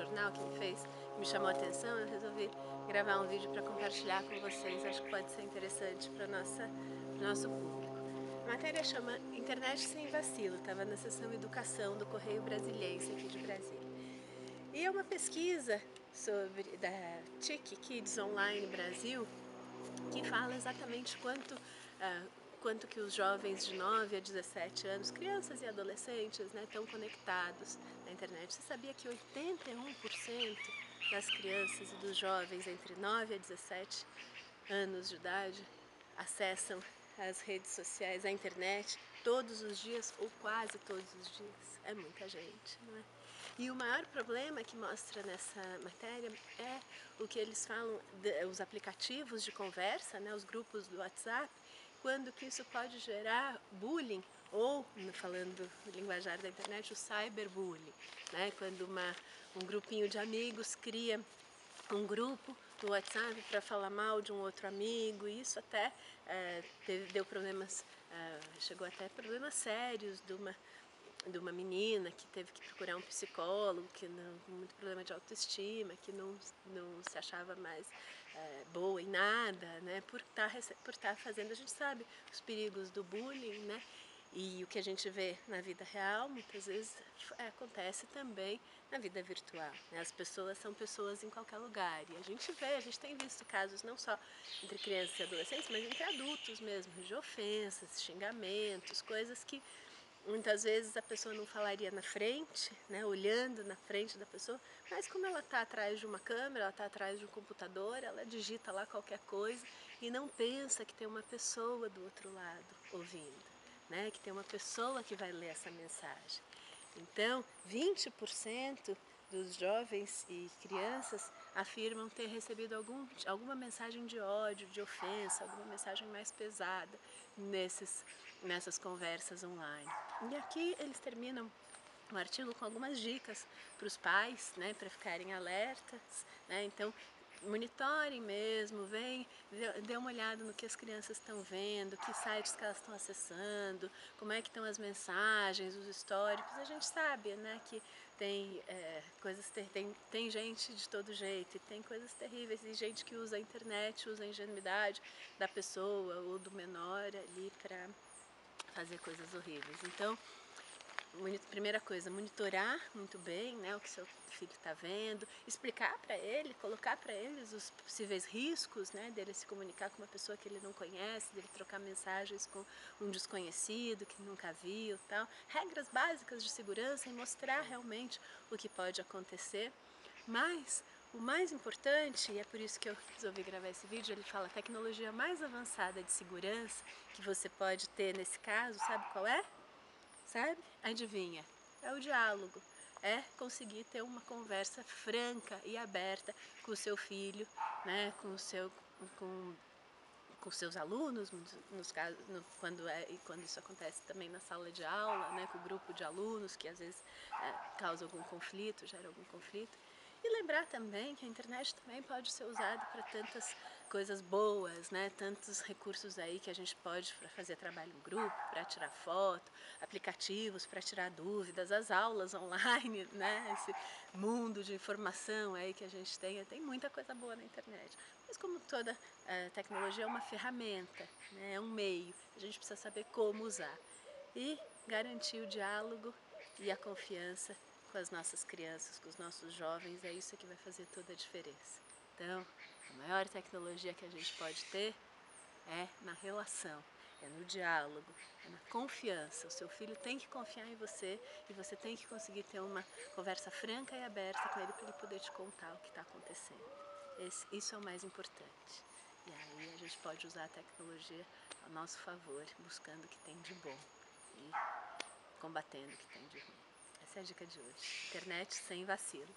jornal que me fez, me chamou a atenção, eu resolvi gravar um vídeo para compartilhar com vocês. Acho que pode ser interessante para o nosso público. A matéria chama Internet Sem Vacilo, estava na seção Educação do Correio Brasiliense aqui de Brasília. E é uma pesquisa sobre, da TIC Kids Online Brasil que fala exatamente quanto, uh, quanto que os jovens de 9 a 17 anos, crianças e adolescentes, né, estão conectados na internet. Você sabia que 81% das crianças e dos jovens entre 9 a 17 anos de idade acessam as redes sociais, a internet, todos os dias ou quase todos os dias. É muita gente, não é? E o maior problema que mostra nessa matéria é o que eles falam, de, os aplicativos de conversa, né, os grupos do WhatsApp, quando que isso pode gerar bullying ou, falando linguajar da internet, o cyberbullying, né, quando uma, um grupinho de amigos cria um grupo no WhatsApp para falar mal de um outro amigo, e isso até é, teve, deu problemas, é, chegou até problemas sérios de uma, de uma menina que teve que procurar um psicólogo, que não, com muito problema de autoestima, que não, não se achava mais é, boa em nada, né, por estar tá, por tá fazendo, a gente sabe os perigos do bullying, né, e o que a gente vê na vida real, muitas vezes é, acontece também na vida virtual. Né? As pessoas são pessoas em qualquer lugar. E a gente vê, a gente tem visto casos não só entre crianças e adolescentes, mas entre adultos mesmo, de ofensas, xingamentos, coisas que muitas vezes a pessoa não falaria na frente, né, olhando na frente da pessoa, mas como ela está atrás de uma câmera, ela está atrás de um computador, ela digita lá qualquer coisa e não pensa que tem uma pessoa do outro lado ouvindo né, que tem uma pessoa que vai ler essa mensagem. Então, 20% dos jovens e crianças afirmam ter recebido algum, alguma mensagem de ódio, de ofensa, alguma mensagem mais pesada nesses, nessas conversas online. E aqui eles terminam o artigo com algumas dicas para os pais, né, para ficarem alertas. Né? Então, monitorem mesmo, vem, dê uma olhada no que as crianças estão vendo, que sites que elas estão acessando, como é que estão as mensagens, os históricos. A gente sabe né, que tem é, coisas tem, tem gente de todo jeito, e tem coisas terríveis, e gente que usa a internet, usa a ingenuidade da pessoa ou do menor ali para fazer coisas horríveis. Então, primeira coisa, monitorar muito bem né, o que seu filho está vendo, explicar para ele, colocar para eles os possíveis riscos né, dele se comunicar com uma pessoa que ele não conhece, dele trocar mensagens com um desconhecido que nunca viu, tal. regras básicas de segurança e mostrar realmente o que pode acontecer. Mas o mais importante, e é por isso que eu resolvi gravar esse vídeo, ele fala a tecnologia mais avançada de segurança que você pode ter nesse caso, sabe qual é? Sabe? Adivinha? É o diálogo, é conseguir ter uma conversa franca e aberta com o seu filho, né? com, o seu, com, com seus alunos, nos casos, no, quando, é, e quando isso acontece também na sala de aula, né? com o grupo de alunos que às vezes é, causa algum conflito, gera algum conflito. E lembrar também que a internet também pode ser usada para tantas coisas boas, né? tantos recursos aí que a gente pode para fazer trabalho em grupo, para tirar foto, aplicativos para tirar dúvidas, as aulas online, né? esse mundo de informação aí que a gente tem, tem muita coisa boa na internet. Mas como toda é, tecnologia é uma ferramenta, né? é um meio, a gente precisa saber como usar e garantir o diálogo e a confiança com as nossas crianças, com os nossos jovens, é isso que vai fazer toda a diferença. Então, a maior tecnologia que a gente pode ter é na relação, é no diálogo, é na confiança. O seu filho tem que confiar em você e você tem que conseguir ter uma conversa franca e aberta com ele para ele poder te contar o que está acontecendo. Esse, isso é o mais importante. E aí a gente pode usar a tecnologia a nosso favor, buscando o que tem de bom e combatendo o que tem de ruim. Essa é a dica de hoje. Internet sem vacilo.